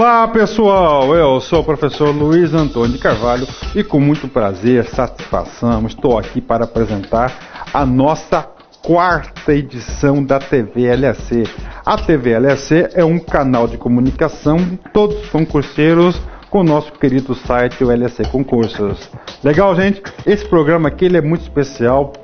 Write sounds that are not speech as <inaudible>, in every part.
Olá pessoal, eu sou o professor Luiz Antônio de Carvalho e com muito prazer, satisfação, estou aqui para apresentar a nossa quarta edição da TV LAC. A TV LAC é um canal de comunicação todos os concurseiros com o nosso querido site, o LAC Concursos. Legal, gente? Esse programa aqui ele é muito especial.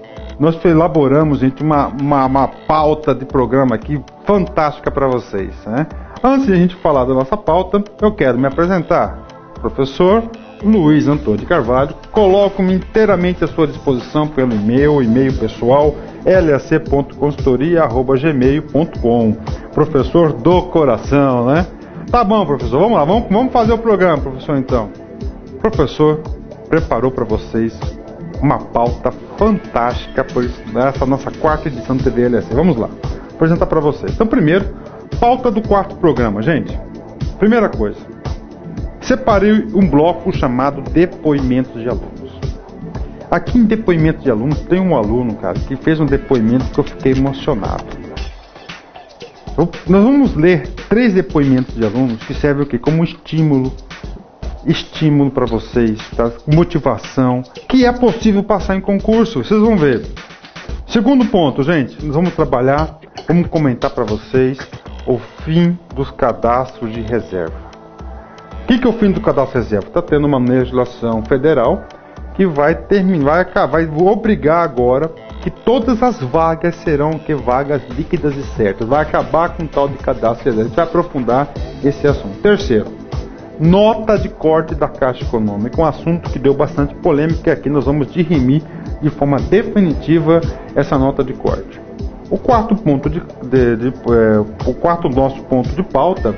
Nós elaboramos, gente, uma, uma, uma pauta de programa aqui fantástica para vocês, né? Antes de a gente falar da nossa pauta, eu quero me apresentar. Professor Luiz Antônio de Carvalho, coloco-me inteiramente à sua disposição pelo e-mail, e-mail pessoal, lac.consultoria.gmail.com. Professor do coração, né? Tá bom, professor, vamos lá, vamos, vamos fazer o programa, professor, então. Professor preparou para vocês uma pauta fantástica por essa nossa quarta edição do TV. Vamos lá, apresentar para vocês. Então, primeiro, Pauta do quarto programa, gente. Primeira coisa. Separei um bloco chamado Depoimentos de Alunos. Aqui em Depoimentos de Alunos tem um aluno, cara, que fez um depoimento que eu fiquei emocionado. Eu, nós vamos ler três depoimentos de alunos que servem o quê? Como estímulo. Estímulo para vocês, tá? motivação, que é possível passar em concurso, vocês vão ver. Segundo ponto, gente, nós vamos trabalhar, vamos comentar para vocês o fim dos cadastros de reserva. O que, que é o fim do cadastro de reserva? Está tendo uma legislação federal que vai terminar, vai, vai obrigar agora que todas as vagas serão que vagas líquidas e certas. Vai acabar com o tal de cadastro de reserva. Vai aprofundar esse assunto. Terceiro, nota de corte da Caixa Econômica, um assunto que deu bastante polêmica e aqui nós vamos dirimir de forma definitiva essa nota de corte. O quarto ponto de, de, de é, o quarto nosso ponto de pauta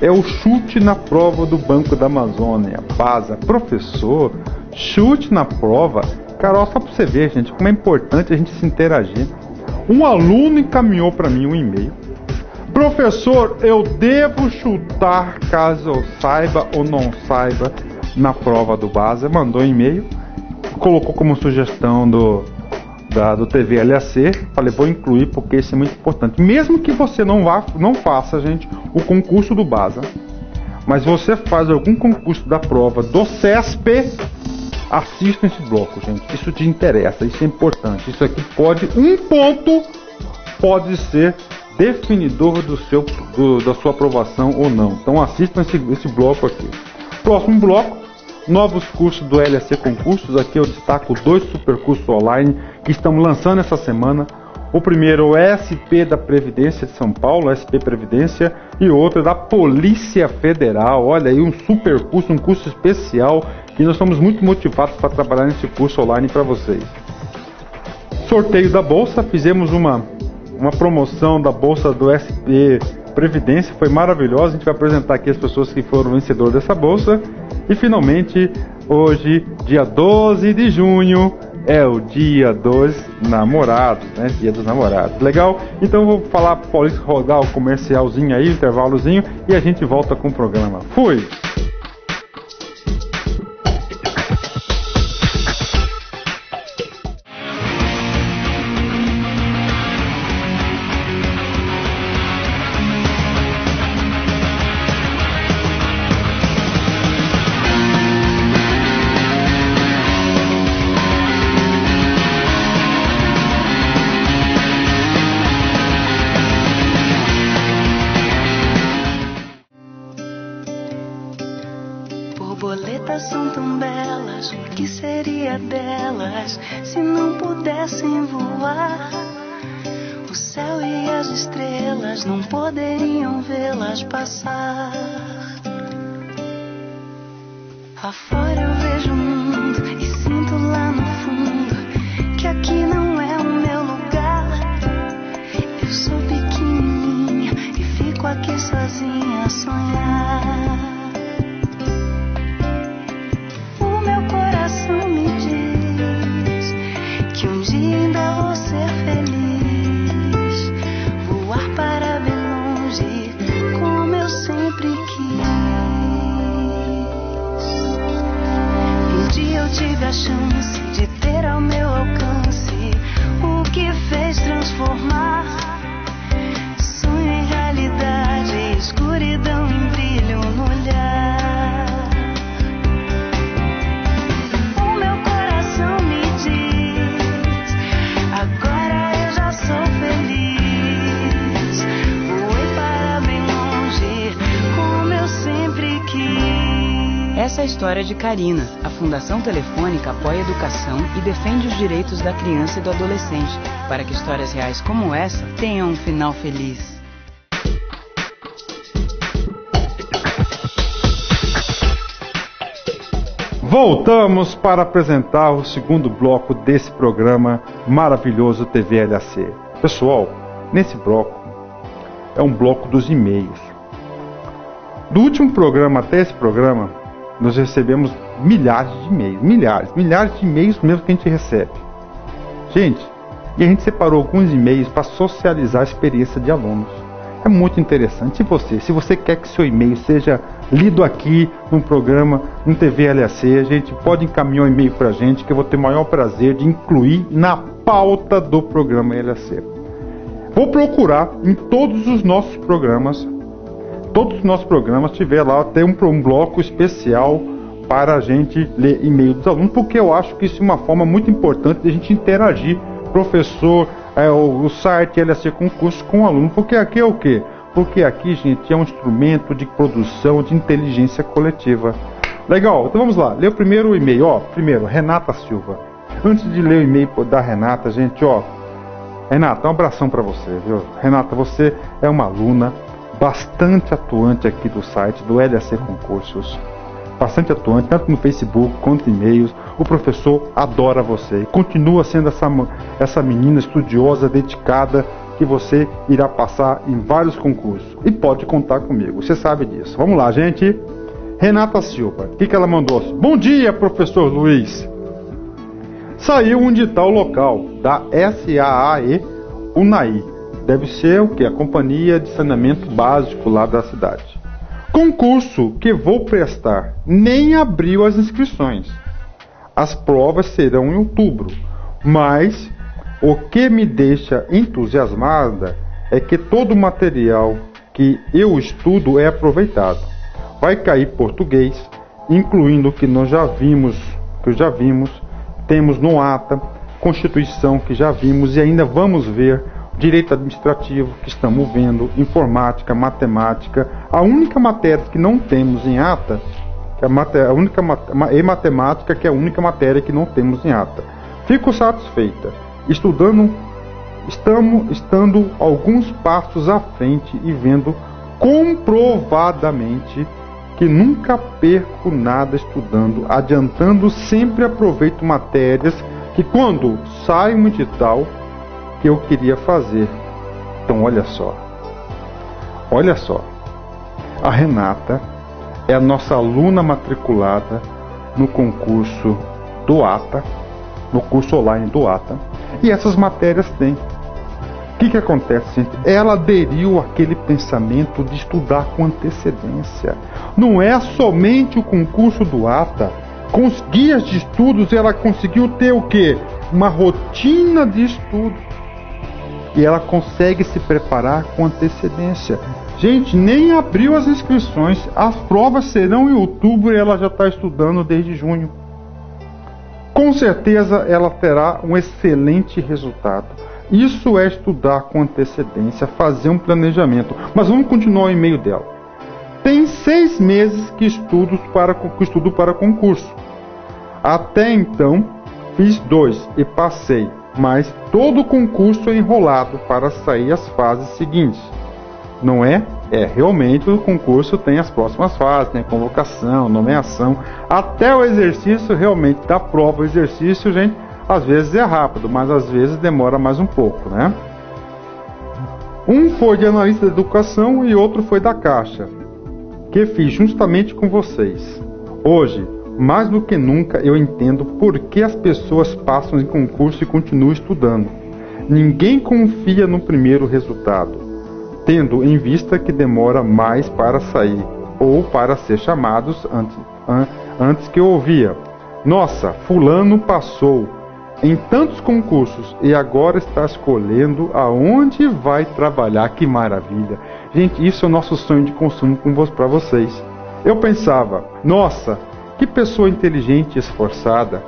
é o chute na prova do Banco da Amazônia. Baza, professor, chute na prova. Carol, só para você ver, gente, como é importante a gente se interagir. Um aluno encaminhou para mim um e-mail. Professor, eu devo chutar caso eu saiba ou não saiba na prova do Baza. Mandou um e-mail, colocou como sugestão do da, do TV LAC, falei, vou incluir porque isso é muito importante. Mesmo que você não vá, não faça, gente, o concurso do BASA, mas você faz algum concurso da prova do CESP, assista esse bloco, gente. Isso te interessa, isso é importante. Isso aqui pode, um ponto pode ser definidor do seu, do, da sua aprovação ou não. Então assistam esse, esse bloco aqui. Próximo bloco, novos cursos do LSC Concursos. Aqui eu destaco dois supercursos online que estamos lançando essa semana. O primeiro é o SP da Previdência de São Paulo, SP Previdência, e outro é da Polícia Federal. Olha aí, um super curso, um curso especial, que nós estamos muito motivados para trabalhar nesse curso online para vocês. Sorteio da Bolsa, fizemos uma, uma promoção da Bolsa do SP Previdência, foi maravilhosa. A gente vai apresentar aqui as pessoas que foram vencedores dessa bolsa. E finalmente, hoje, dia 12 de junho, é o dia dos namorados, né? Dia dos namorados. Legal? Então eu vou falar para o rodar o comercialzinho aí, o intervalozinho, e a gente volta com o programa. Fui! De Carinas. A Fundação Telefônica apoia a educação e defende os direitos da criança e do adolescente, para que histórias reais como essa tenham um final feliz. Voltamos para apresentar o segundo bloco desse programa maravilhoso TV LAC. Pessoal, nesse bloco é um bloco dos e-mails. Do último programa até esse programa, nós recebemos milhares de e-mails, milhares, milhares de e-mails mesmo que a gente recebe. Gente, e a gente separou alguns e-mails para socializar a experiência de alunos. É muito interessante. E você, se você quer que seu e-mail seja lido aqui no programa, no TV LAC, a gente pode encaminhar um e-mail para a gente que eu vou ter o maior prazer de incluir na pauta do programa LAC. Vou procurar em todos os nossos programas, todos os nossos programas tiver lá até um, um bloco especial para a gente ler e-mail dos alunos, porque eu acho que isso é uma forma muito importante de a gente interagir, professor, é, o, o site LAC Concurso com o aluno, porque aqui é o quê? Porque aqui, gente, é um instrumento de produção de inteligência coletiva. Legal, então vamos lá. Lê o primeiro e-mail, ó. Primeiro, Renata Silva. Antes de ler o e-mail da Renata, gente, ó. Renata, um abração para você, viu? Renata, você é uma aluna bastante atuante aqui do site do LAC Concursos. Bastante atuante, tanto no Facebook quanto e-mails. O professor adora você continua sendo essa, essa menina estudiosa, dedicada que você irá passar em vários concursos. E pode contar comigo, você sabe disso. Vamos lá, gente. Renata Silva, o que, que ela mandou? Bom dia, professor Luiz. Saiu um edital local da SAAE Unai. Deve ser o que? A Companhia de Saneamento Básico lá da cidade. Concurso que vou prestar nem abriu as inscrições. As provas serão em outubro, mas o que me deixa entusiasmada é que todo o material que eu estudo é aproveitado. Vai cair português, incluindo o que nós já vimos, que já vimos, temos no ATA, Constituição que já vimos e ainda vamos ver direito administrativo que estamos vendo, informática, matemática. A única matéria que não temos em ata, que é a, a única e matemática que é a única matéria que não temos em ata. Fico satisfeita estudando, estamos estando alguns passos à frente e vendo comprovadamente que nunca perco nada estudando, adiantando sempre aproveito matérias que quando sai um edital que eu queria fazer. Então olha só. Olha só. A Renata é a nossa aluna matriculada no concurso do ATA, no curso online do ATA e essas matérias têm. O que, que acontece, gente? Ela aderiu àquele pensamento de estudar com antecedência. Não é somente o concurso do ATA. Com os guias de estudos, ela conseguiu ter o quê? Uma rotina de estudo. E ela consegue se preparar com antecedência. Gente, nem abriu as inscrições. As provas serão em outubro e ela já está estudando desde junho com certeza ela terá um excelente resultado. Isso é estudar com antecedência, fazer um planejamento. Mas vamos continuar o e-mail dela. Tem seis meses que estudo para, que estudo para concurso. Até então, fiz dois e passei, mas todo o concurso é enrolado para sair as fases seguintes. Não é? É, realmente o concurso tem as próximas fases, né? Convocação, nomeação, até o exercício realmente da prova, o exercício, gente, às vezes é rápido, mas às vezes demora mais um pouco, né? Um foi de analista de educação e outro foi da Caixa, que fiz justamente com vocês. Hoje, mais do que nunca, eu entendo por que as pessoas passam em concurso e continuam estudando. Ninguém confia no primeiro resultado tendo em vista que demora mais para sair ou para ser chamados antes, an, antes que eu ouvia. Nossa, fulano passou em tantos concursos e agora está escolhendo aonde vai trabalhar. Que maravilha! Gente, isso é o nosso sonho de consumo para vocês. Eu pensava, nossa, que pessoa inteligente e esforçada.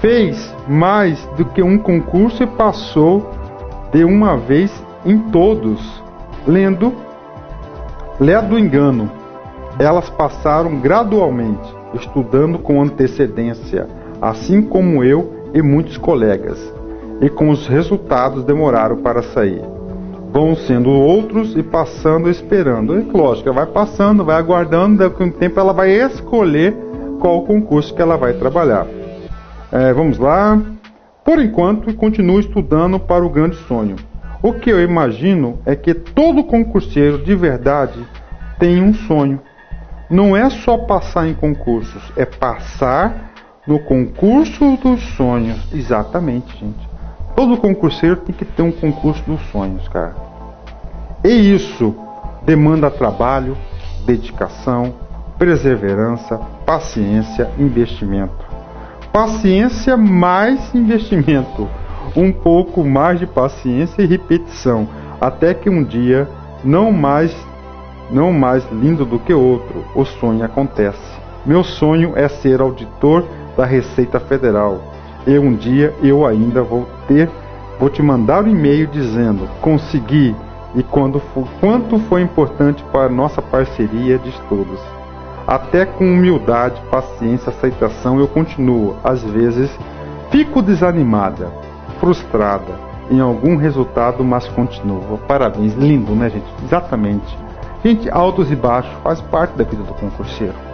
Fez mais do que um concurso e passou de uma vez em todos, lendo Lé do Engano. Elas passaram gradualmente, estudando com antecedência, assim como eu e muitos colegas, e com os resultados demoraram para sair. Vão sendo outros e passando esperando. E lógico, vai passando, vai aguardando, daqui a um tempo ela vai escolher qual concurso que ela vai trabalhar. É, vamos lá. Por enquanto, continuo estudando para o grande sonho. O que eu imagino é que todo concurseiro de verdade tem um sonho. Não é só passar em concursos, é passar no concurso dos sonhos. Exatamente, gente. Todo concurseiro tem que ter um concurso dos sonhos, cara. E isso demanda trabalho, dedicação, perseverança, paciência, investimento. Paciência mais investimento. Um pouco mais de paciência e repetição, até que um dia, não mais não mais lindo do que outro, o sonho acontece. Meu sonho é ser auditor da Receita Federal. E um dia eu ainda vou ter, vou te mandar um e-mail dizendo: consegui e quando for, quanto foi importante para nossa parceria de estudos. Até com humildade, paciência, aceitação eu continuo, às vezes fico desanimada, frustrada em algum resultado, mas continuo. Parabéns, lindo, né, gente? Exatamente. Gente, altos e baixos faz parte da vida do concurseiro.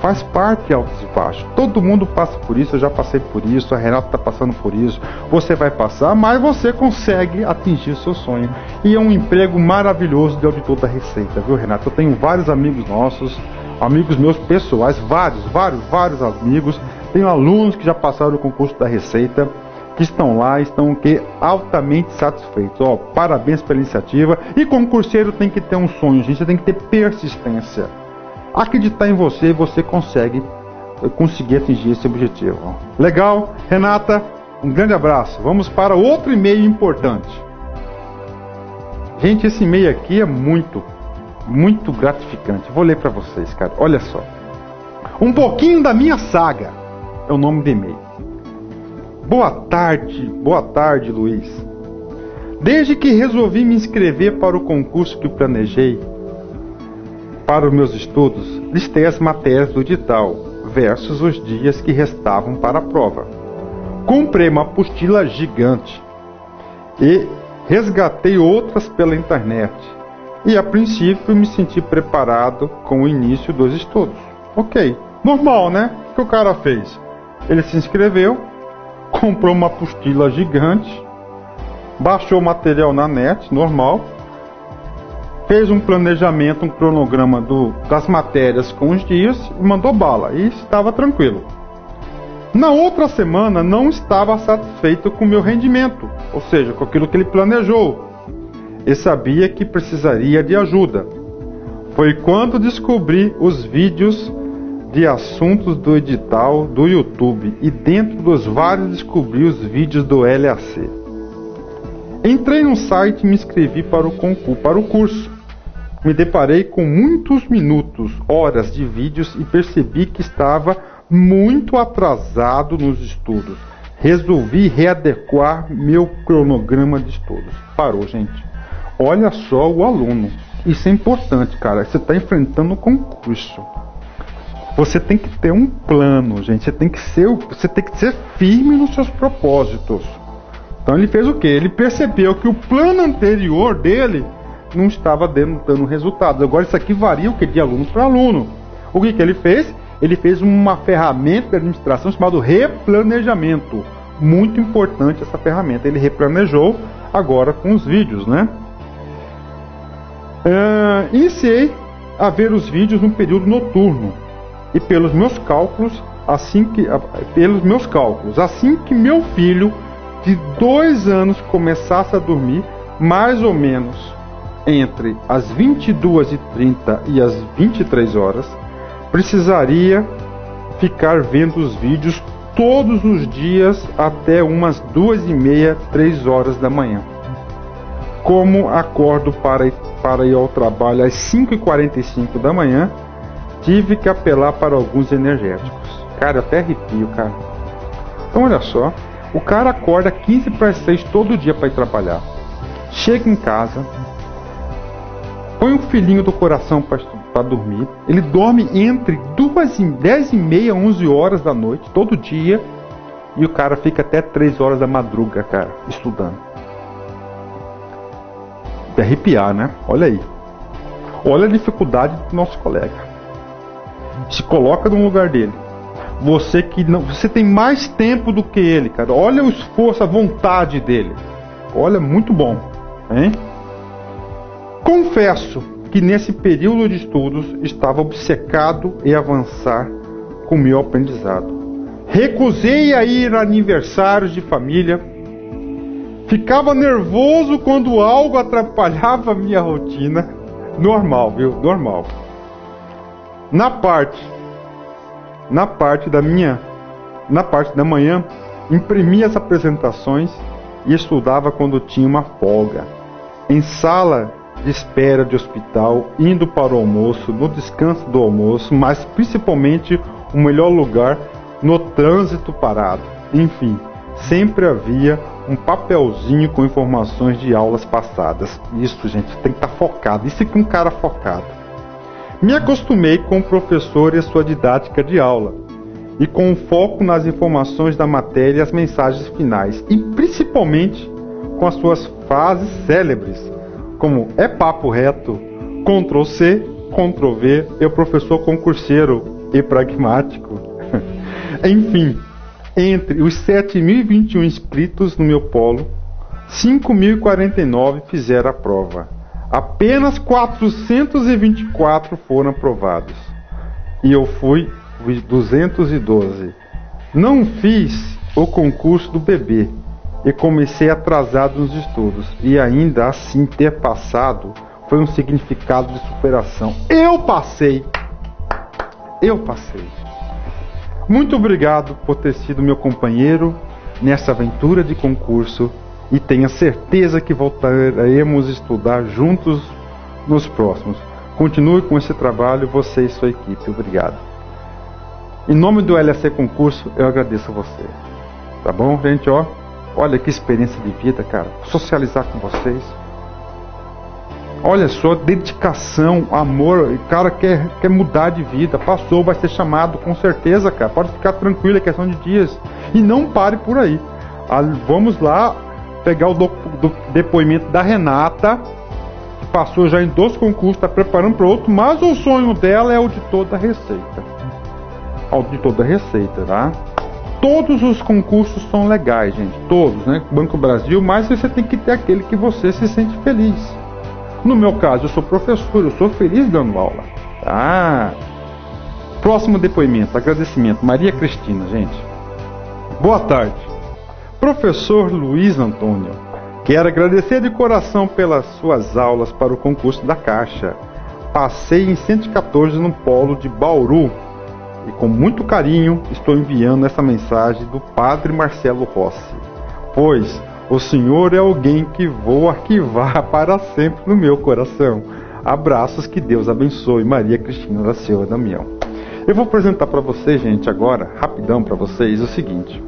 Faz parte altos e baixos. Todo mundo passa por isso, eu já passei por isso, a Renata está passando por isso. Você vai passar, mas você consegue atingir o seu sonho. E é um emprego maravilhoso de auditor da Receita, viu, Renata? Eu tenho vários amigos nossos, amigos meus pessoais, vários, vários, vários amigos. Tenho alunos que já passaram o concurso da Receita que estão lá estão que altamente satisfeitos. Ó, parabéns pela iniciativa. E concurseiro tem que ter um sonho, gente, você tem que ter persistência acreditar em você, você consegue conseguir atingir esse objetivo. Legal, Renata, um grande abraço. Vamos para outro e-mail importante. Gente, esse e-mail aqui é muito, muito gratificante. Vou ler para vocês, cara. Olha só. Um pouquinho da minha saga é o nome do e-mail. Boa tarde, boa tarde, Luiz. Desde que resolvi me inscrever para o concurso que planejei, para os meus estudos, listei as matérias do edital versus os dias que restavam para a prova. Comprei uma apostila gigante e resgatei outras pela internet. E a princípio me senti preparado com o início dos estudos. Ok, normal, né? O que o cara fez? Ele se inscreveu, comprou uma apostila gigante, baixou o material na net, normal, fez um planejamento, um cronograma do, das matérias com os dias e mandou bala. E estava tranquilo. Na outra semana não estava satisfeito com o meu rendimento, ou seja, com aquilo que ele planejou, e sabia que precisaria de ajuda. Foi quando descobri os vídeos de assuntos do edital do YouTube e dentro dos vários descobri os vídeos do LAC. Entrei no site e me inscrevi para o concurso, para o curso me deparei com muitos minutos, horas de vídeos e percebi que estava muito atrasado nos estudos. Resolvi readequar meu cronograma de estudos. Parou, gente. Olha só o aluno. Isso é importante, cara. Você está enfrentando um concurso. Você tem que ter um plano, gente. Você tem que ser, você tem que ser firme nos seus propósitos. Então ele fez o que? Ele percebeu que o plano anterior dele não estava dando, resultados. Agora isso aqui varia o que de aluno para aluno. O que, que ele fez? Ele fez uma ferramenta de administração chamada replanejamento. Muito importante essa ferramenta. Ele replanejou agora com os vídeos, né? Uh, iniciei a ver os vídeos no período noturno e pelos meus cálculos, assim que pelos meus cálculos, assim que meu filho de dois anos começasse a dormir, mais ou menos entre as 22h30 e as 23 horas, precisaria ficar vendo os vídeos todos os dias até umas duas e meia, três horas da manhã. Como acordo para, para ir ao trabalho às 5h45 da manhã, tive que apelar para alguns energéticos. Cara, até arrepio, cara. Então olha só, o cara acorda 15 para 6 todo dia para ir trabalhar. Chega em casa, põe o filhinho do coração para dormir. Ele dorme entre 2 e 10 e meia, 11 horas da noite, todo dia. E o cara fica até 3 horas da madruga, cara, estudando. De arrepiar, né? Olha aí. Olha a dificuldade do nosso colega. Se coloca no lugar dele. Você que não, você tem mais tempo do que ele, cara. Olha o esforço, a vontade dele. Olha, muito bom, hein? Confesso que nesse período de estudos estava obcecado em avançar com meu aprendizado. Recusei a ir a aniversários de família. Ficava nervoso quando algo atrapalhava minha rotina. Normal, viu? Normal. Na parte na parte da minha na parte da manhã, imprimia as apresentações e estudava quando tinha uma folga. Em sala de espera de hospital, indo para o almoço, no descanso do almoço, mas principalmente o melhor lugar no trânsito parado. Enfim, sempre havia um papelzinho com informações de aulas passadas. Isso, gente, tem que estar tá focado. Isso é que um cara focado. Me acostumei com o professor e a sua didática de aula, e com o foco nas informações da matéria e as mensagens finais, e principalmente com as suas frases célebres, como é papo reto, Ctrl C, Ctrl V, eu professor concurseiro e pragmático. <laughs> Enfim, entre os 7.021 inscritos no meu polo, 5.049 fizeram a prova. Apenas 424 foram aprovados. E eu fui 212. Não fiz o concurso do bebê e comecei atrasado nos estudos. E ainda assim ter passado foi um significado de superação. Eu passei! Eu passei. Muito obrigado por ter sido meu companheiro nessa aventura de concurso e tenha certeza que voltaremos a estudar juntos nos próximos. Continue com esse trabalho, você e sua equipe. Obrigado. Em nome do LAC Concurso, eu agradeço a você. Tá bom, gente? Ó, olha que experiência de vida, cara. Socializar com vocês. Olha só, dedicação, amor. O cara quer, quer mudar de vida. Passou, vai ser chamado com certeza, cara. Pode ficar tranquilo, é questão de dias. E não pare por aí. Ah, vamos lá pegar o do, do depoimento da Renata, que passou já em dois concursos, está preparando para outro, mas o sonho dela é auditor da Receita. Auditor da Receita, tá? Todos os concursos são legais, gente. Todos, né? Banco Brasil, mas você tem que ter aquele que você se sente feliz. No meu caso, eu sou professor, eu sou feliz dando aula. Tá? Próximo depoimento, agradecimento. Maria Cristina, gente. Boa tarde. Professor Luiz Antônio, quero agradecer de coração pelas suas aulas para o concurso da Caixa. Passei em 114 no polo de Bauru e com muito carinho estou enviando essa mensagem do Padre Marcelo Rossi, pois o senhor é alguém que vou arquivar <laughs> para sempre no meu coração. Abraços, que Deus abençoe. Maria Cristina da Silva Damião. Eu vou apresentar para vocês, gente, agora, rapidão para vocês, o seguinte.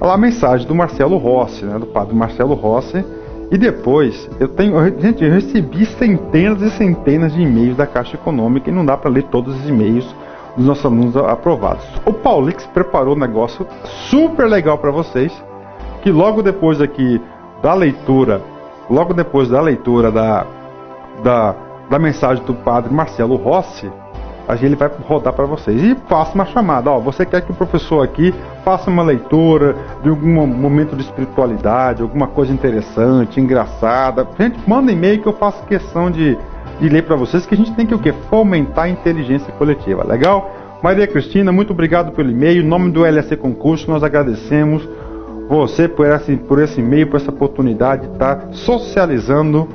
Olha lá a mensagem do Marcelo Rossi, né, do padre Marcelo Rossi. E depois, eu tenho, gente, eu recebi centenas e centenas de e-mails da Caixa Econômica e não dá para ler todos os e-mails dos nossos alunos aprovados. O Paulix preparou um negócio super legal para vocês, que logo depois aqui da leitura, logo depois da leitura da, da, da mensagem do padre Marcelo Rossi, a gente vai rodar para vocês. E faça uma chamada. Ó, você quer que o professor aqui faça uma leitura de algum momento de espiritualidade, alguma coisa interessante, engraçada. Gente, manda e-mail que eu faço questão de, de ler para vocês, que a gente tem que o quê? Fomentar a inteligência coletiva. Legal? Maria Cristina, muito obrigado pelo e-mail. Em nome do LSC Concurso, nós agradecemos você por esse, por esse e-mail, por essa oportunidade de estar socializando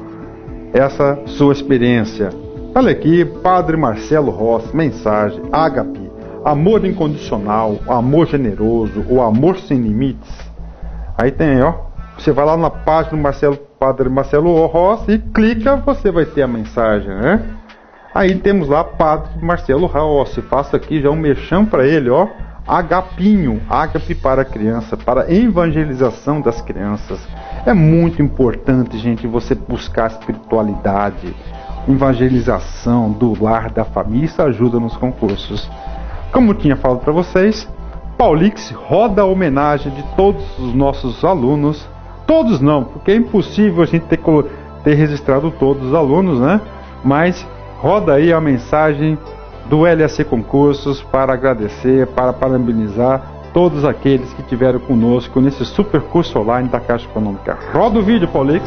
essa sua experiência. Olha aqui, Padre Marcelo Rossi, mensagem, ágape, amor incondicional, amor generoso, o amor sem limites. Aí tem, ó, você vai lá na página do Marcelo, Padre Marcelo Rossi e clica, você vai ter a mensagem, né? Aí temos lá Padre Marcelo Rossi, faça aqui já um mexão para ele, ó, agapinho, ágape para a criança, para evangelização das crianças. É muito importante, gente, você buscar espiritualidade evangelização do lar, da família, isso ajuda nos concursos. Como tinha falado para vocês, Paulix roda a homenagem de todos os nossos alunos, todos não, porque é impossível a gente ter, ter registrado todos os alunos, né? Mas roda aí a mensagem do LAC Concursos para agradecer, para parabenizar todos aqueles que tiveram conosco nesse super curso online da Caixa Econômica. Roda o vídeo, Paulix.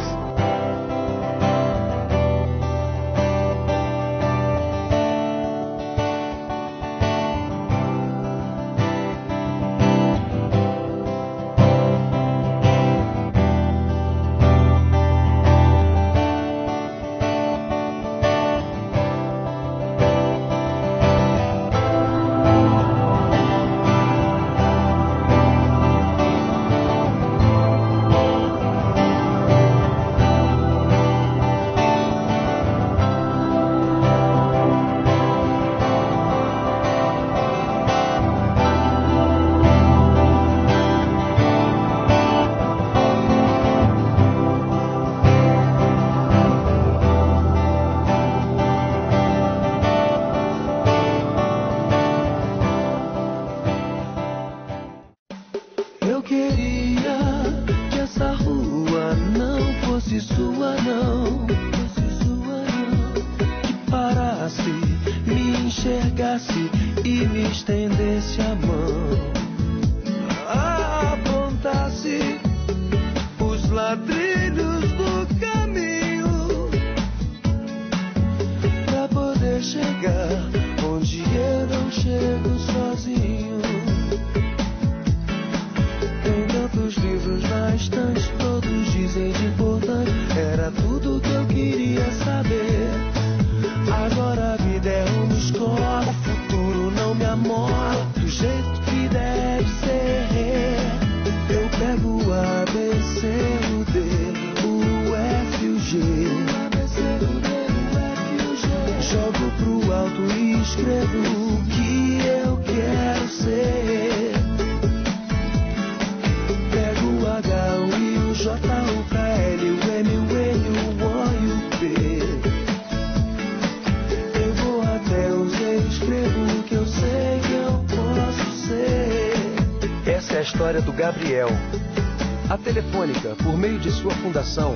Fundação,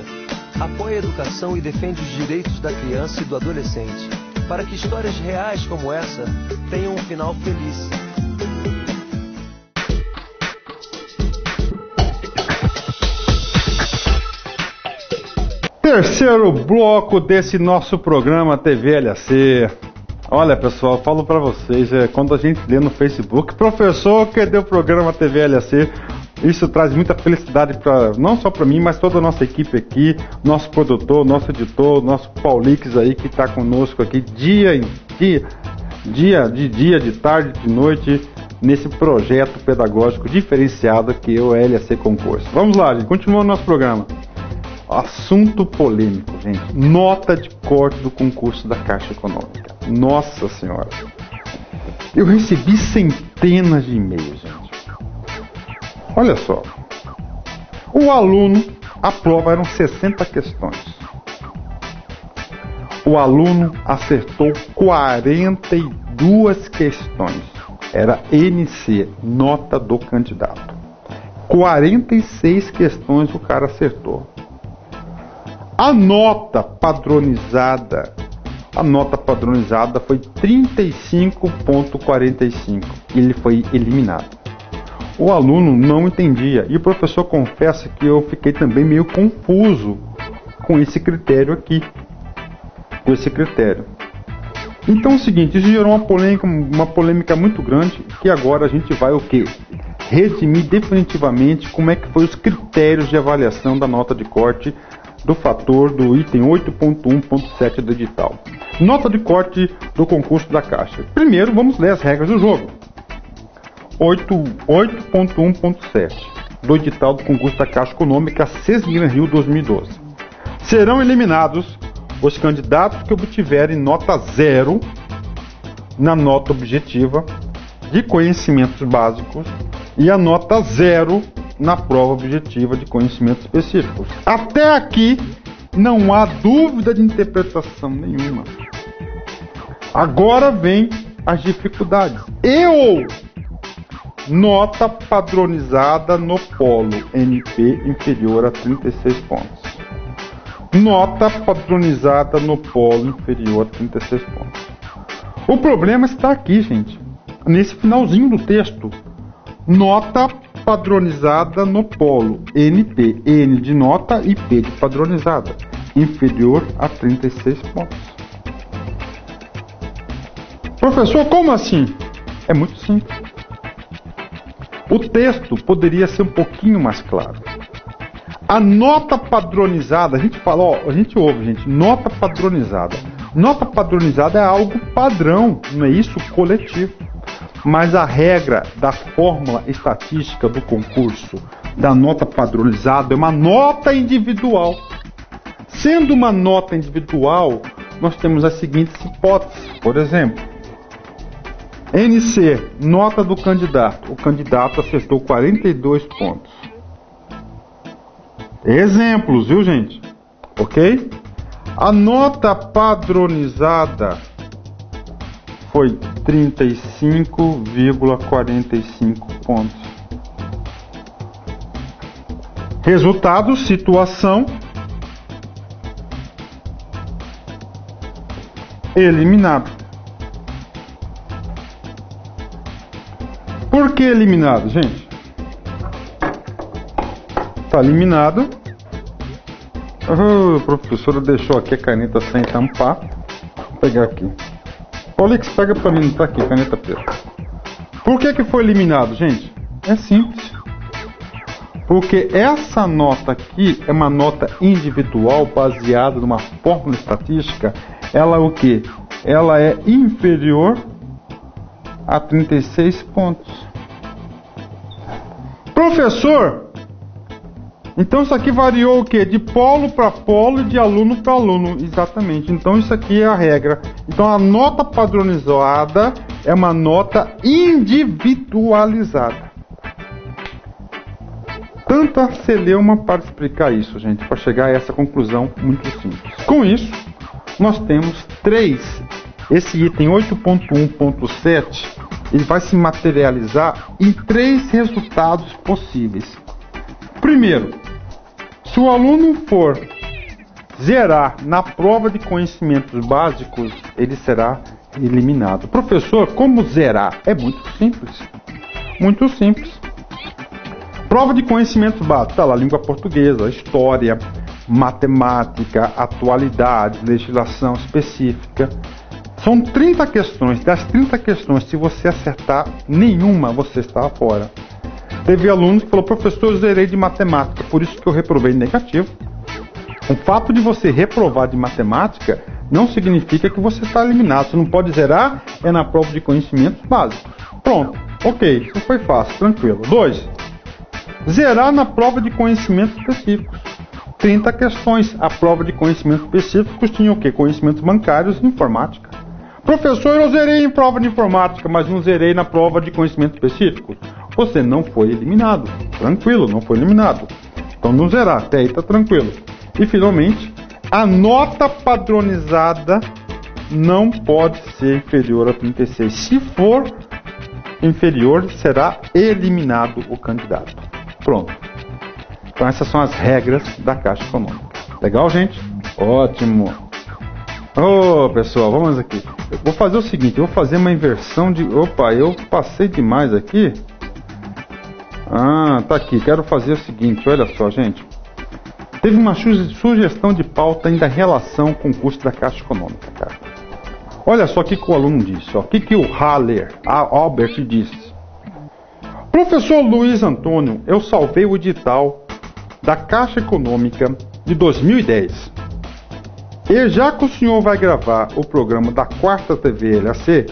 apoia a educação e defende os direitos da criança e do adolescente, para que histórias reais como essa tenham um final feliz. Terceiro bloco desse nosso programa TV LAC. Olha, pessoal, falo para vocês, é, quando a gente lê no Facebook, professor, cadê o programa TV LAC? Isso traz muita felicidade para não só para mim, mas toda a nossa equipe aqui, nosso produtor, nosso editor, nosso Paulix aí que está conosco aqui dia em dia, dia de dia, de tarde, de noite, nesse projeto pedagógico diferenciado que é o LAC Concurso. Vamos lá, gente, continuando nosso programa. Assunto polêmico, gente. Nota de corte do concurso da Caixa Econômica. Nossa Senhora. Eu recebi centenas de e-mails, gente Olha só. O aluno, a prova eram 60 questões. O aluno acertou 42 questões. Era NC, nota do candidato. 46 questões o cara acertou. A nota padronizada, a nota padronizada foi 35.45. Ele foi eliminado o aluno não entendia. E o professor confessa que eu fiquei também meio confuso com esse critério aqui. Com esse critério. Então é o seguinte, isso gerou uma polêmica, uma polêmica muito grande, que agora a gente vai o quê? Resumir definitivamente como é que foi os critérios de avaliação da nota de corte do fator do item 8.1.7 do edital. Nota de corte do concurso da Caixa. Primeiro, vamos ler as regras do jogo. 8.1.7 do edital do concurso da Caixa Econômica CESGRAN Rio 2012. Serão eliminados os candidatos que obtiverem nota zero na nota objetiva de conhecimentos básicos e a nota zero na prova objetiva de conhecimentos específicos. Até aqui não há dúvida de interpretação nenhuma. Agora vem as dificuldades. Eu nota padronizada no polo NP inferior a 36 pontos. Nota padronizada no polo inferior a 36 pontos. O problema está aqui, gente, nesse finalzinho do texto. Nota padronizada no polo NP, N de nota e P de padronizada, inferior a 36 pontos. Professor, como assim? É muito simples. O texto poderia ser um pouquinho mais claro. A nota padronizada, a gente fala, ó, a gente ouve, gente, nota padronizada. Nota padronizada é algo padrão, não é isso coletivo. Mas a regra da fórmula estatística do concurso da nota padronizada é uma nota individual. Sendo uma nota individual, nós temos as seguintes hipóteses. Por exemplo, NC, nota do candidato. O candidato acertou 42 pontos. Exemplos, viu, gente? Ok? A nota padronizada foi 35,45 pontos. Resultado: situação eliminado. Por que eliminado, gente? Está eliminado. Oh, a professora deixou aqui a caneta sem tampar. Vou pegar aqui. Olix, pega para mim, tá aqui, caneta preta. Por que que foi eliminado, gente? É simples. Porque essa nota aqui é uma nota individual baseada numa fórmula estatística. Ela é o que? Ela é inferior a 36 pontos. Professor, então isso aqui variou o que? De polo para polo e de aluno para aluno. Exatamente. Então isso aqui é a regra. Então a nota padronizada é uma nota individualizada. Tanta celeuma para explicar isso, gente, para chegar a essa conclusão muito simples. Com isso, nós temos três. Esse item 8.1.7 ele vai se materializar em três resultados possíveis. Primeiro, se o aluno for zerar na prova de conhecimentos básicos, ele será eliminado. Professor, como zerar? É muito simples. Muito simples. Prova de conhecimentos básicos, tá lá, língua portuguesa, história, matemática, atualidade, legislação específica. São 30 questões. Das 30 questões, se você acertar nenhuma, você está fora. Teve alunos que falou, professor, eu zerei de matemática, por isso que eu reprovei negativo. O fato de você reprovar de matemática não significa que você está eliminado. Você não pode zerar, é na prova de conhecimentos básicos. Pronto, ok, isso foi fácil, tranquilo. 2. Zerar na prova de conhecimentos específicos. 30 questões. A prova de conhecimentos específicos tinha o quê? Conhecimentos bancários e informática. Professor, eu zerei em prova de informática, mas não zerei na prova de conhecimento específico. Você não foi eliminado. Tranquilo, não foi eliminado. Então não zerar, até aí tá tranquilo. E finalmente, a nota padronizada não pode ser inferior a 36. Se for inferior, será eliminado o candidato. Pronto. Então essas são as regras da Caixa Econômica. Legal, gente? Ótimo. Ô oh, pessoal, vamos aqui. Eu vou fazer o seguinte, eu vou fazer uma inversão de. Opa, eu passei demais aqui. Ah, tá aqui. Quero fazer o seguinte, olha só, gente. Teve uma sugestão de pauta ainda em relação com o custo da Caixa Econômica, cara. Olha só o que, que o aluno disse, ó. O que, que o Haller, a Albert, disse. Professor Luiz Antônio, eu salvei o edital da Caixa Econômica de 2010 e já que o senhor vai gravar o programa da quarta TV LAC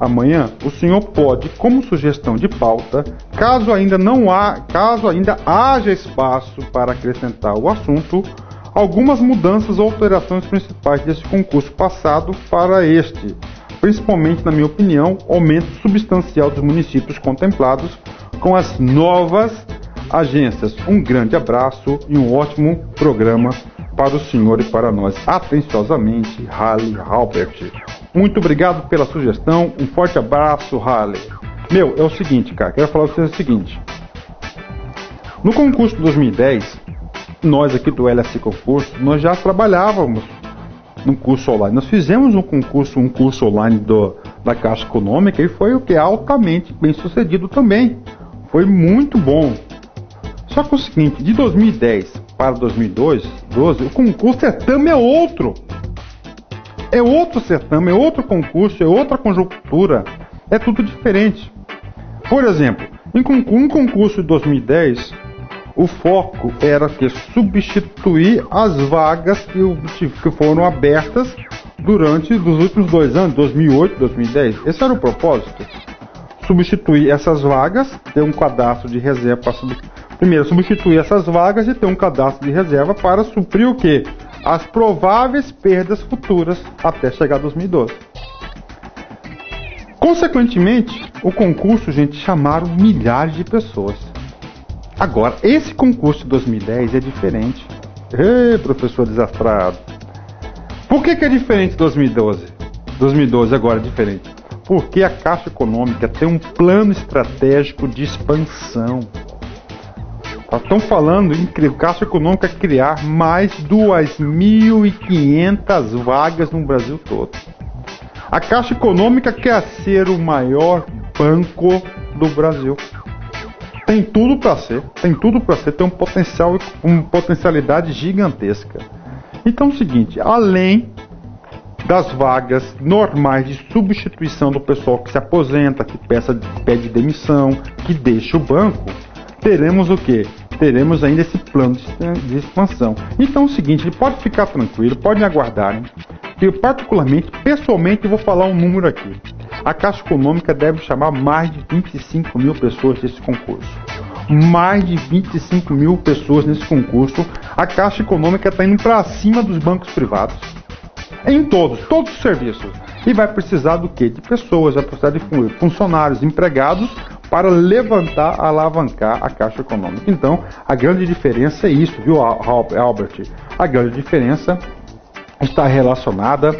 amanhã, o senhor pode, como sugestão de pauta, caso ainda não há, caso ainda haja espaço para acrescentar o assunto, algumas mudanças ou alterações principais desse concurso passado para este, principalmente, na minha opinião, aumento substancial dos municípios contemplados com as novas agências. Um grande abraço e um ótimo programa para o senhor e para nós. Atenciosamente, Harley Halbert. Muito obrigado pela sugestão. Um forte abraço, Harley. Meu, é o seguinte, cara. Quero falar para vocês o seguinte. No concurso de 2010, nós aqui do LSC Concurso, nós já trabalhávamos num curso online. Nós fizemos um concurso, um curso online do, da Caixa Econômica e foi o que altamente bem sucedido também. Foi muito bom. Só que é o seguinte, de 2010 para 2012, o concurso certame é outro. É outro certame, é outro concurso, é outra conjuntura. É tudo diferente. Por exemplo, em um concurso de 2010, o foco era que substituir as vagas que, foram abertas durante os últimos dois anos, 2008 e 2010. Esse era o propósito. Substituir essas vagas, ter um cadastro de reserva para Primeiro, substituir essas vagas e ter um cadastro de reserva para suprir o que? As prováveis perdas futuras até chegar a 2012. Consequentemente, o concurso, gente, chamaram milhares de pessoas. Agora, esse concurso de 2010 é diferente. Ê, professor desastrado. Por que, que é diferente de 2012? 2012 agora é diferente. Porque a Caixa Econômica tem um plano estratégico de expansão. Estão falando em Caixa Econômica criar mais 2.500 vagas no Brasil todo. A Caixa Econômica quer ser o maior banco do Brasil tem tudo para ser, tem tudo para ser, tem um potencial, uma potencialidade gigantesca. Então é o seguinte, além das vagas normais de substituição do pessoal que se aposenta, que peça, pede demissão, que deixa o banco, teremos o que? Teremos ainda esse plano de expansão. Então é o seguinte, pode ficar tranquilo, podem aguardar. Eu particularmente, pessoalmente, vou falar um número aqui a Caixa Econômica deve chamar mais de 25 mil pessoas desse concurso. Mais de 25 mil pessoas nesse concurso. A Caixa Econômica está indo para cima dos bancos privados. Em todos, todos os serviços. E vai precisar do que? De pessoas, vai precisar de funcionários, empregados para levantar, alavancar a Caixa Econômica. Então, a grande diferença é isso, viu, Albert? A grande diferença está relacionada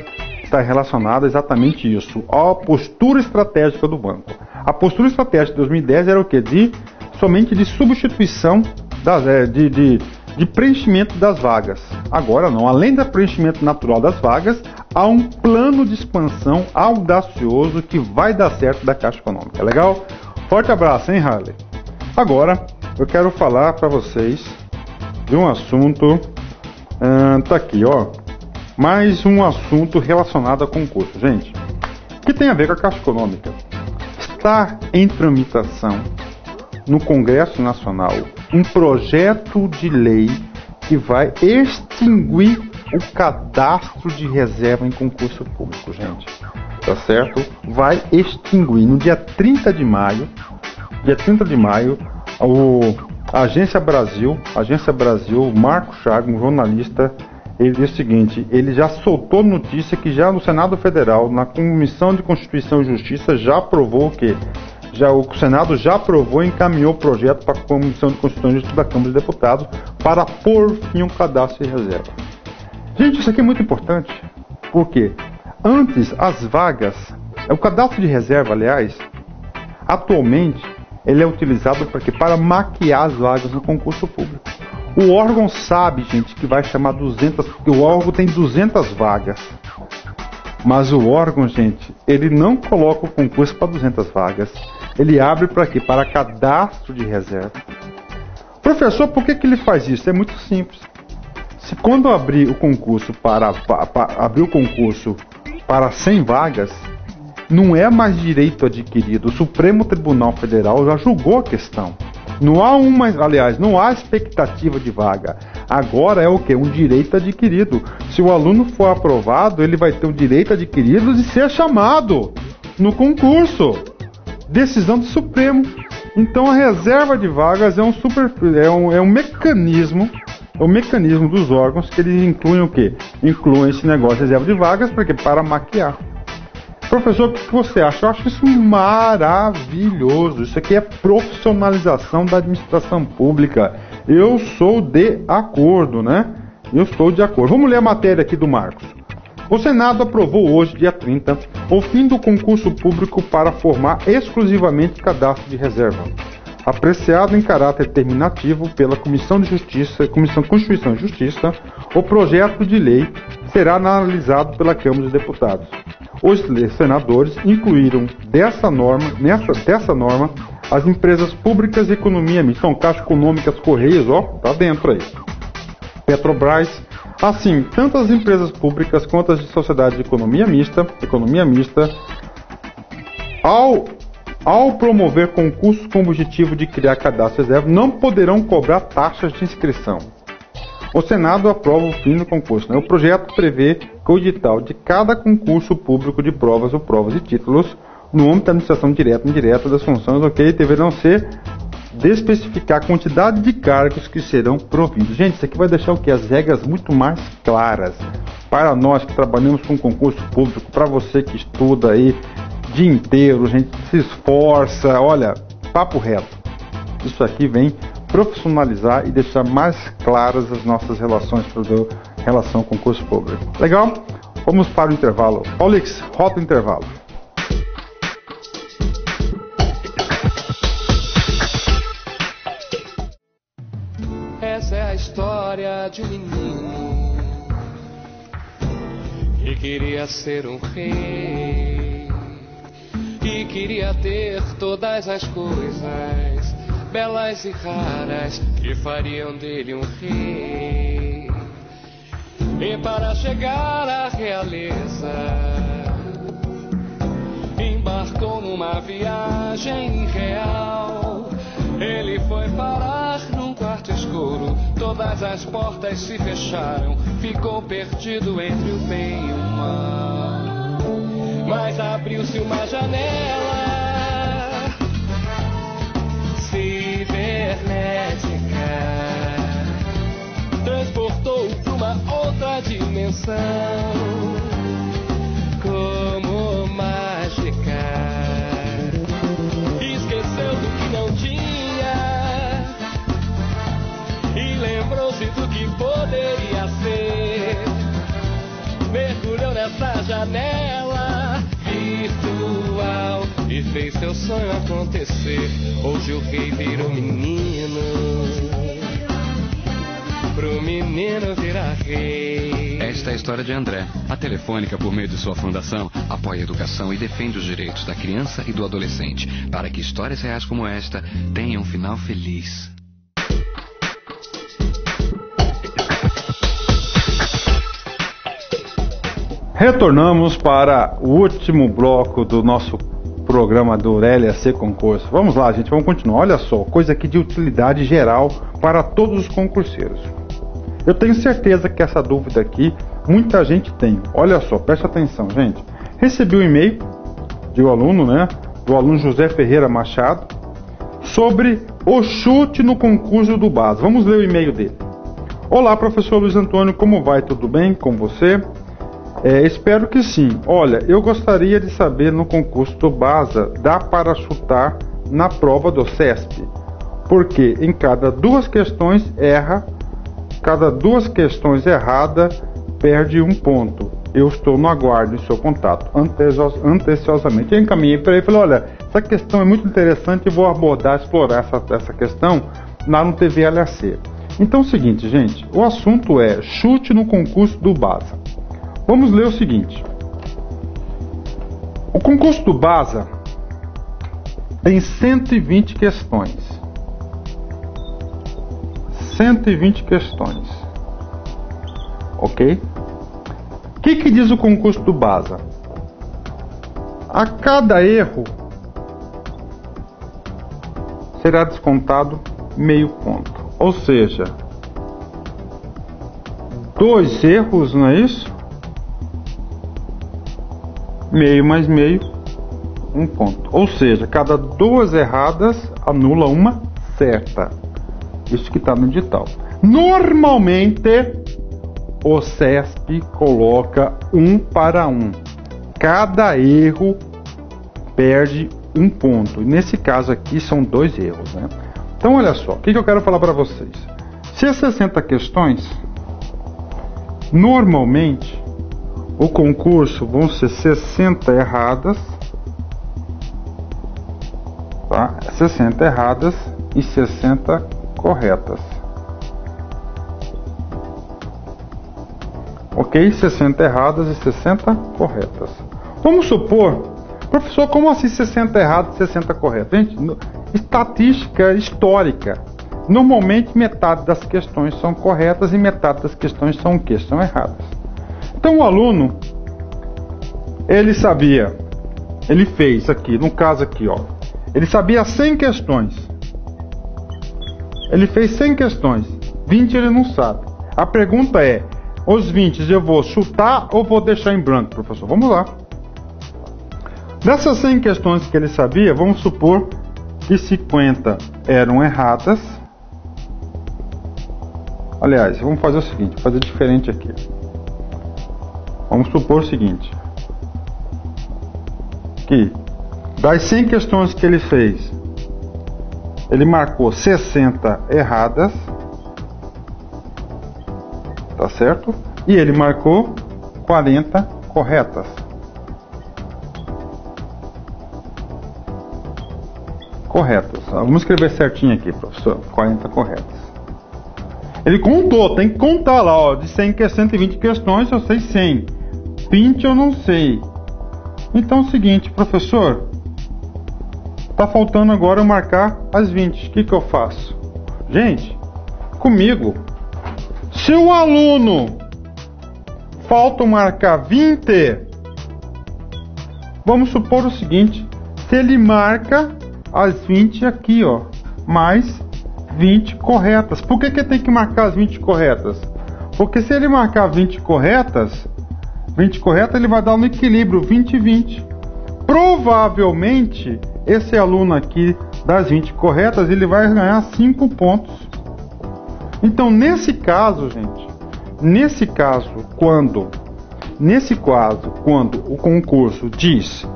está relacionado exatamente isso, a postura estratégica do banco. A postura estratégica de 2010 era o que? De somente de substituição das, é, de, de, de preenchimento das vagas. Agora não, além do preenchimento natural das vagas, há um plano de expansão audacioso que vai dar certo da Caixa Econômica. Legal? Forte abraço, hein, Harley? Agora eu quero falar para vocês de um assunto. Tá aqui, ó mais um assunto relacionado a concurso. Gente, que tem a ver com a Caixa Econômica. Está em tramitação no Congresso Nacional um projeto de lei que vai extinguir o cadastro de reserva em concurso público, gente. Tá certo? Vai extinguir no dia 30 de maio, dia 30 de maio, o a Agência Brasil, Agência Brasil, Marco Chagas, um jornalista ele diz o seguinte: ele já soltou notícia que já no Senado Federal, na Comissão de Constituição e Justiça, já aprovou o quê? Já, o Senado já aprovou e encaminhou o projeto para a Comissão de Constituição e Justiça da Câmara dos Deputados para pôr fim ao cadastro de reserva. Gente, isso aqui é muito importante. Por quê? Antes, as vagas, o cadastro de reserva, aliás, atualmente, ele é utilizado para quê? Para maquiar as vagas no concurso público. O órgão sabe, gente, que vai chamar 200, porque o órgão tem 200 vagas. Mas o órgão, gente, ele não coloca o concurso para 200 vagas. Ele abre para quê? Para cadastro de reserva. Professor, por que, que ele faz isso? É muito simples. Se quando abrir o concurso para, para, para abrir o concurso para 100 vagas, não é mais direito adquirido. O Supremo Tribunal Federal já julgou a questão. Não há uma, aliás, não há expectativa de vaga. Agora é o que? Um direito adquirido. Se o aluno for aprovado, ele vai ter um direito adquirido de ser chamado no concurso. Decisão do Supremo. Então a reserva de vagas é um super, é um, é um mecanismo, um mecanismo dos órgãos que eles incluem o quê? Incluem esse negócio de reserva de vagas porque para maquiar. Professor, o que você acha? Eu acho isso maravilhoso. Isso aqui é profissionalização da administração pública. Eu sou de acordo, né? Eu estou de acordo. Vamos ler a matéria aqui do Marcos. O Senado aprovou hoje, dia 30, o fim do concurso público para formar exclusivamente cadastro de reserva. Apreciado em caráter terminativo pela Comissão de Justiça, Comissão Constituição e Justiça, o projeto de lei será analisado pela Câmara dos Deputados. Os senadores incluíram dessa norma, nessa, dessa norma as empresas públicas e economia mista. Então, Caixa Econômica, Correios, ó, tá dentro aí. Petrobras, assim, tanto as empresas públicas quanto as de sociedade de economia mista, economia mista, ao, ao promover concursos com o objetivo de criar cadastro reserva, não poderão cobrar taxas de inscrição. O Senado aprova o fim do concurso. Né? O projeto prevê que o edital de cada concurso público de provas ou provas e títulos no âmbito da administração direta e indireta das funções, ok, deverão ser de especificar a quantidade de cargos que serão providos. Gente, isso aqui vai deixar o que? As regras muito mais claras. Para nós que trabalhamos com concurso público, para você que estuda aí dia inteiro, gente se esforça, olha, papo reto. Isso aqui vem profissionalizar e deixar mais claras as nossas relações em relação ao concurso público. Legal? Vamos para o intervalo. Paulix, rota o intervalo. Essa é a história de um menino que queria ser um rei queria ter todas as coisas belas e raras que fariam dele um rei. E para chegar à realeza, embarcou numa viagem real. Ele foi parar num quarto escuro, todas as portas se fecharam, ficou perdido entre o bem e o mal. Mas abriu-se uma janela. Cibernética transportou para uma outra dimensão fez seu sonho acontecer. Hoje o rei virou menino, pro menino virar rei. Esta é a história de André. A Telefônica, por meio de sua fundação, apoia a educação e defende os direitos da criança e do adolescente, para que histórias reais como esta tenham um final feliz. Retornamos para o último bloco do nosso programa do LSC Concurso. Vamos lá, gente, vamos continuar. Olha só, coisa aqui de utilidade geral para todos os concurseiros. Eu tenho certeza que essa dúvida aqui muita gente tem. Olha só, preste atenção, gente. Recebi um e-mail de um aluno, né, do aluno José Ferreira Machado, sobre o chute no concurso do BAS. Vamos ler o e-mail dele. Olá, professor Luiz Antônio, como vai? Tudo bem com você? É, espero que sim. Olha, eu gostaria de saber no concurso do BASA, dá para chutar na prova do CESP? Porque em cada duas questões erra, cada duas questões errada perde um ponto. Eu estou no aguardo do seu contato, anteciosamente. Eu encaminhei para ele e falei, olha, essa questão é muito interessante e vou abordar, explorar essa, essa questão lá no TVLAC. Então é o seguinte, gente, o assunto é chute no concurso do BASA. Vamos ler o seguinte. O concurso do BASA tem 120 questões. 120 questões. Ok? O que, que diz o concurso do BASA? A cada erro será descontado meio ponto. Ou seja, dois erros, não é isso? Meio mais meio, um ponto. Ou seja, cada duas erradas anula uma certa. Isso que está no edital. Normalmente, o CESP coloca um para um. Cada erro perde um ponto. E nesse caso aqui são dois erros. Né? Então, olha só, o que, que eu quero falar para vocês? Se as 60 questões, Normalmente, o concurso vão ser 60 erradas, tá? 60 erradas e 60 corretas. Ok? 60 erradas e 60 corretas. Vamos supor, professor, como assim 60 erradas e 60 corretas? Gente, estatística histórica. Normalmente metade das questões são corretas e metade das questões são o quê? São erradas. Então o aluno, ele sabia, ele fez aqui, no caso aqui, ó, ele sabia 100 questões. Ele fez 100 questões, 20 ele não sabe. A pergunta é, os 20 eu vou chutar ou vou deixar em branco, professor? Vamos lá. Dessas 100 questões que ele sabia, vamos supor que 50 eram erradas. Aliás, vamos fazer o seguinte, fazer diferente aqui. Vamos supor o seguinte: que das 100 questões que ele fez, ele marcou 60 erradas, tá certo? E ele marcou 40 corretas. Corretas. Vamos escrever certinho aqui, professor. 40 corretas. Ele contou, tem que contar lá, ó. De 100 que é 120 questões, eu sei 100. 20 eu não sei. Então é o seguinte, professor, tá faltando agora eu marcar as 20. O que, que eu faço? Gente, comigo, se o aluno falta marcar 20, vamos supor o seguinte: se ele marca as 20 aqui, ó, mais 20 corretas. Por que, que tem que marcar as 20 corretas? Porque se ele marcar 20 corretas, 20 correto, ele vai dar no equilíbrio 20 e 20. Provavelmente, esse aluno aqui das 20 corretas, ele vai ganhar 5 pontos. Então, nesse caso, gente, nesse caso, quando nesse caso, quando o concurso diz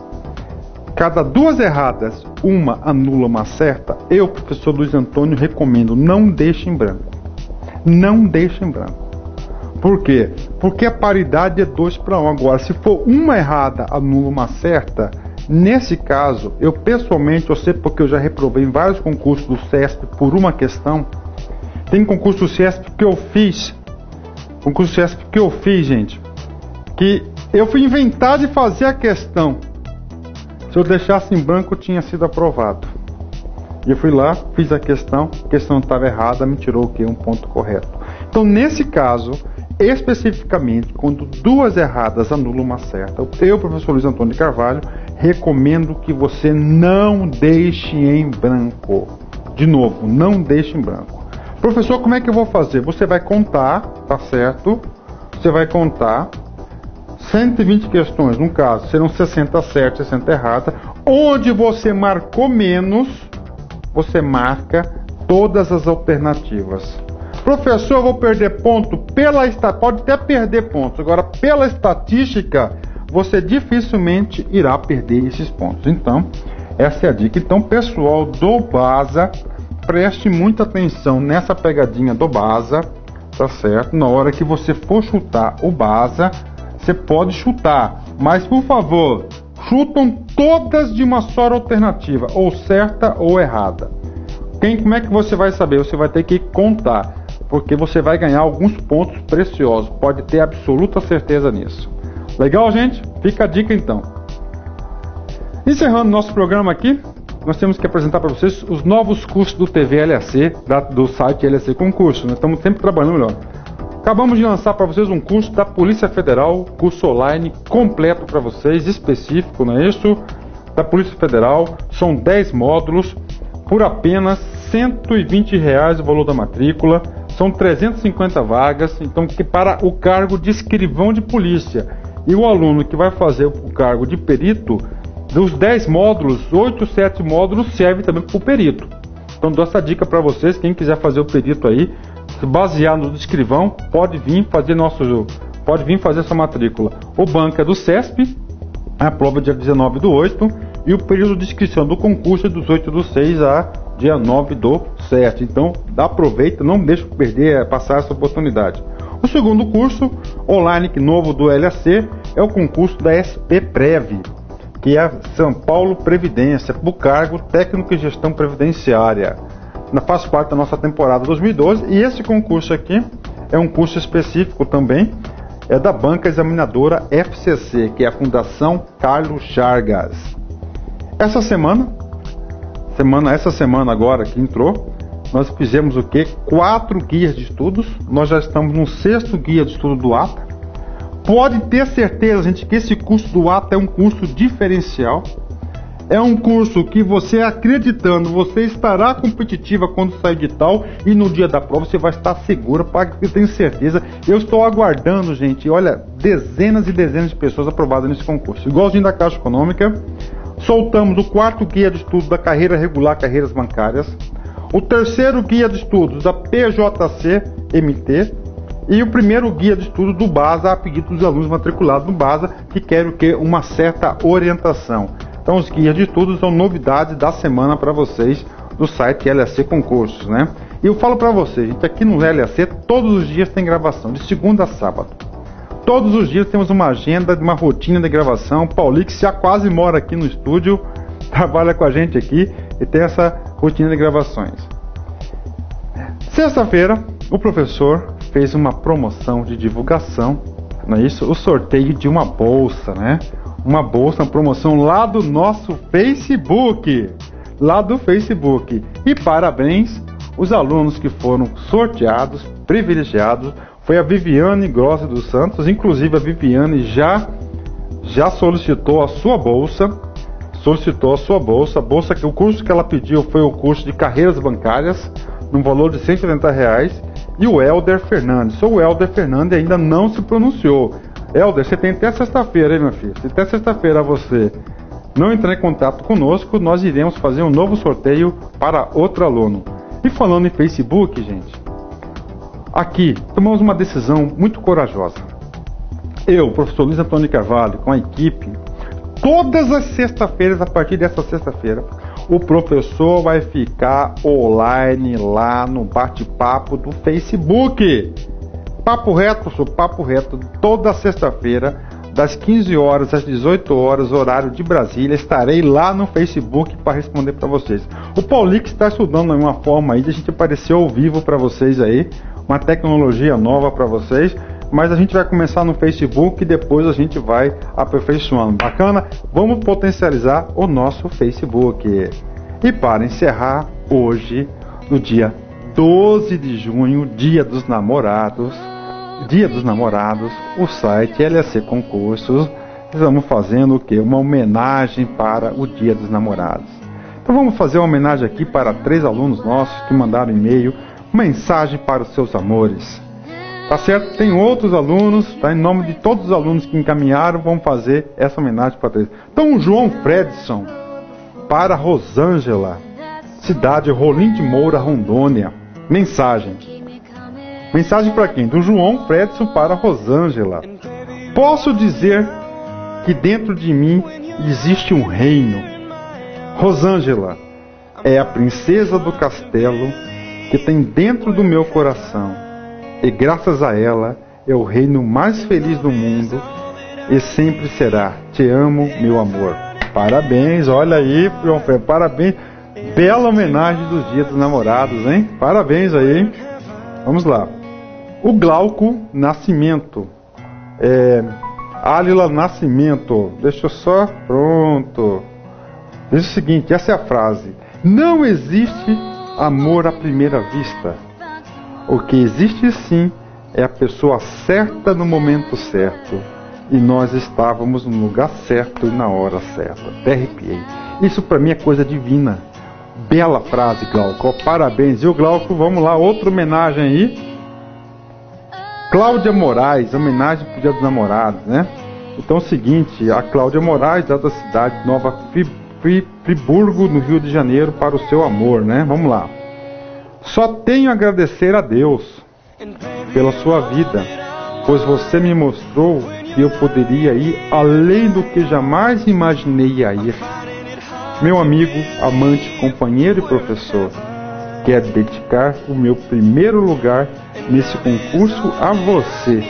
cada duas erradas, uma anula uma certa, eu, professor Luiz Antônio, recomendo não deixe em branco. Não deixe em branco. Por quê? Porque a paridade é 2 para 1. Agora, se for uma errada, anula uma certa. Nesse caso, eu pessoalmente, eu sei porque eu já reprovei em vários concursos do CESP por uma questão. Tem concurso do CESP que eu fiz. Concurso do CESP que eu fiz, gente. Que eu fui inventar de fazer a questão. Se eu deixasse em branco, tinha sido aprovado. E eu fui lá, fiz a questão, a questão estava errada, me tirou o que? Um ponto correto. Então, nesse caso, especificamente quando duas erradas anulam uma certa. Eu, professor Luiz Antônio Carvalho, recomendo que você não deixe em branco. De novo, não deixe em branco. Professor, como é que eu vou fazer? Você vai contar, tá certo? Você vai contar 120 questões, no caso, serão 60 certas, 60 erradas. Onde você marcou menos, você marca todas as alternativas. Professor, eu vou perder ponto pela pode até perder pontos. Agora, pela estatística, você dificilmente irá perder esses pontos. Então, essa é a dica. Então, pessoal do Baza, preste muita atenção nessa pegadinha do Baza, tá certo? Na hora que você for chutar o Baza, você pode chutar, mas por favor, chutam todas de uma só alternativa, ou certa ou errada. Quem, como é que você vai saber? Você vai ter que contar porque você vai ganhar alguns pontos preciosos. Pode ter absoluta certeza nisso. Legal, gente? Fica a dica então. Encerrando nosso programa aqui, nós temos que apresentar para vocês os novos cursos do TV LAC, do site LAC Concurso. Nós né? estamos sempre trabalhando melhor. Acabamos de lançar para vocês um curso da Polícia Federal, curso online completo para vocês, específico, não é isso? Da Polícia Federal, são 10 módulos por apenas 120 reais o valor da matrícula. São 350 vagas, então que para o cargo de escrivão de polícia. E o aluno que vai fazer o cargo de perito, dos 10 módulos, 8, 7 módulos serve também para o perito. Então dou essa dica para vocês, quem quiser fazer o perito aí, se basear no escrivão, pode vir fazer nosso pode vir fazer essa matrícula. O banco é do CESP, a prova é dia 19 do 8 e o período de inscrição do concurso é dos 8 do 6 a dia 9 do 7. Então, aproveita, não deixe perder, é, passar essa oportunidade. Os segundo curso online novo do LAC é o concurso da SP Prev, que é São Paulo Previdência, para o cargo técnico e gestão previdenciária. Faz parte da nossa temporada 2012 e esse concurso aqui é um curso específico também é da banca examinadora FCC, que é a Fundação Carlos Chargas. Essa semana, semana essa semana agora que entrou, nós fizemos o que? Quatro guias de estudos. Nós já estamos no sexto guia de estudo do ATA. Pode ter certeza, gente, que esse curso do ATA é um curso diferencial. É um curso que você acreditando, você estará competitiva quando sair de tal e no dia da prova você vai estar segura, para que tenha certeza. Eu estou aguardando, gente, olha, dezenas e dezenas de pessoas aprovadas nesse concurso. Igualzinho da Caixa Econômica, soltamos o quarto guia de estudo da carreira regular, carreiras bancárias, o terceiro guia de estudos da PJC MT e o primeiro guia de estudo do BASA a pedido dos alunos matriculados no BASA que querem que uma certa orientação. Então os guias de estudos são novidades da semana para vocês do site LAC Concursos, né? E eu falo para vocês, gente, aqui no LAC todos os dias tem gravação, de segunda a sábado. Todos os dias temos uma agenda, uma rotina de gravação. Paulix já quase mora aqui no estúdio, <laughs> trabalha com a gente aqui e tem essa rotina de gravações. Sexta-feira, o professor fez uma promoção de divulgação, não é isso? O sorteio de uma bolsa, né? Uma bolsa, uma promoção lá do nosso Facebook, lá do Facebook. E parabéns os alunos que foram sorteados, privilegiados foi a Viviane Grossi dos Santos. Inclusive, a Viviane já, já solicitou a sua bolsa. Solicitou a sua bolsa. Bolsa que o curso que ela pediu foi o curso de carreiras bancárias, no valor de 180 reais. E o Helder Fernandes. O Helder Fernandes ainda não se pronunciou. Helder, você tem até sexta-feira, hein, meu filho? Se até sexta-feira você não entrar em contato conosco, nós iremos fazer um novo sorteio para outro aluno. E falando em Facebook, gente, Aqui, tomamos uma decisão muito corajosa. Eu, professor Luiz Antônio Carvalho, com a equipe, todas as sextas-feiras, a partir dessa sexta-feira, o professor vai ficar online lá no bate-papo do Facebook. Papo reto, professor, papo reto, toda sexta-feira, das 15 horas às 18 horas, horário de Brasília, estarei lá no Facebook para responder para vocês. O Paulix está estudando uma forma aí de a gente aparecer ao vivo para vocês aí, uma tecnologia nova para vocês. Mas a gente vai começar no Facebook e depois a gente vai aperfeiçoando. Bacana? Vamos potencializar o nosso Facebook. E para encerrar, hoje, no dia 12 de junho, Dia dos Namorados, Dia dos Namorados, o site LSC Concursos, estamos fazendo o que? Uma homenagem para o Dia dos Namorados. Então vamos fazer uma homenagem aqui para três alunos nossos que mandaram e-mail mensagem para os seus amores. Tá certo? Tem outros alunos, tá? Em nome de todos os alunos que encaminharam, vamos fazer essa homenagem para eles. Então, João Fredson, para Rosângela, cidade Rolim de Moura, Rondônia. Mensagem. Mensagem para quem? Do João Fredson para Rosângela. Posso dizer que dentro de mim existe um reino. Rosângela é a princesa do castelo que tem dentro do meu coração, e graças a ela é o reino mais feliz do mundo e sempre será. Te amo, meu amor. Parabéns, olha aí, João Fé, parabéns. Bela homenagem dos dias dos namorados, hein? Parabéns aí, hein? Vamos lá. O Glauco Nascimento. É, Alila Nascimento. Deixa eu só. Pronto. Diz o seguinte: essa é a frase. Não existe amor à primeira vista. O que existe sim é a pessoa certa no momento certo. E nós estávamos no lugar certo e na hora certa. Até. Isso para mim é coisa divina. Bela frase, Glauco. Parabéns. E o Glauco, vamos lá, outra homenagem aí. Cláudia Moraes, homenagem para Dia dos Namorados, né? Então é o seguinte, a Cláudia Moraes, da cidade de Nova Friburgo, Friburgo, no Rio de Janeiro, para o seu amor, né? Vamos lá. Só tenho a agradecer a Deus pela sua vida, pois você me mostrou que eu poderia ir além do que jamais imaginei a ir. Meu amigo, amante, companheiro e professor, quero dedicar o meu primeiro lugar nesse concurso a você,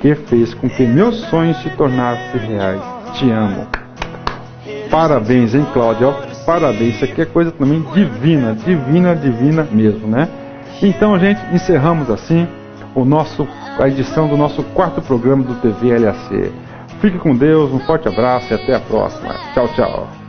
que fez com que meus sonhos se tornassem reais. Te amo. Parabéns, hein, Cláudia? Parabéns. Isso aqui é coisa também divina, divina, divina mesmo, né? Então, gente, encerramos assim o nosso, a edição do nosso quarto programa do TV LAC. Fique com Deus, um forte abraço e até a próxima. Tchau, tchau.